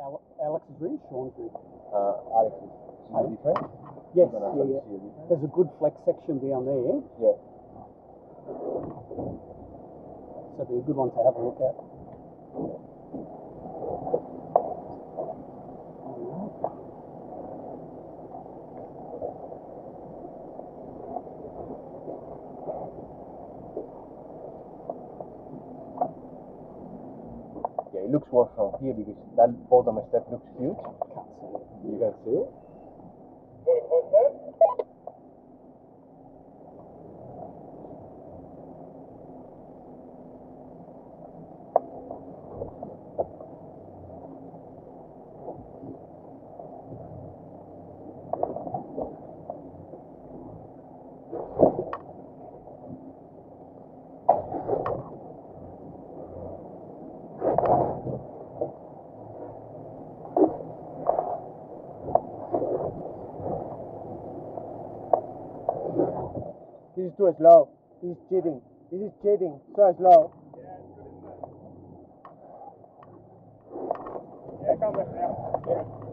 Ale- Alex's rig, Sean's rig. Uh, Alex is Hey. is different. Yes, yeah, yeah. you see a difference. There's a good flex section down there, Yeah. so it'd be a good one to have a look at. It looks worse from here because that bottom step looks huge. Can't see it. You can see it. This is too slow. This is cheating. This is cheating. So slow. Yeah, come back now.